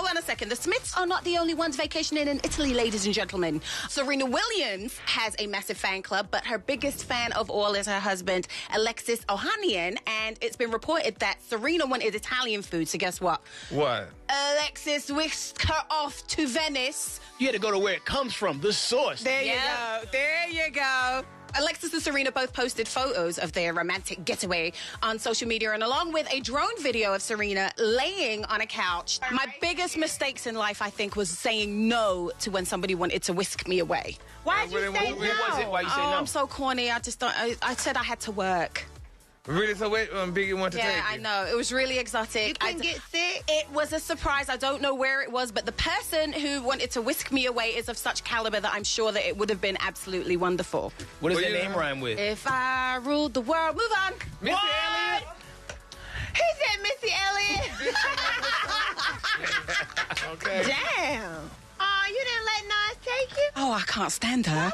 Oh, hold on a second. The Smiths are not the only ones vacationing in Italy, ladies and gentlemen. Serena Williams has a massive fan club, but her biggest fan of all is her husband, Alexis Ohanian. And it's been reported that Serena wanted Italian food. So guess what? What? Alexis whisked her off to Venice. You had to go to where it comes from, the source. There you go. There you go. Alexis and Serena both posted photos of their romantic getaway on social media, and along with a drone video of Serena laying on a couch. My biggest mistakes in life, I think, was saying no to when somebody wanted to whisk me away. Why'd you say no? what was it? Why you say oh, no? I'm so corny. I just don't. I, I said I had to work. Really? So wait, um, Biggie want to Yeah, take I it? know. It was really exotic. You I couldn't d- get sick? It was a surprise. I don't know where it was, but the person who wanted to whisk me away is of such caliber that I'm sure that it would have been absolutely wonderful. What does Well, that name know- rhyme with? If I ruled the world, move on. Missy Elliott. He said Missy Elliott. Okay. Damn. Oh, you didn't let Nas take you? Oh, I can't stand her.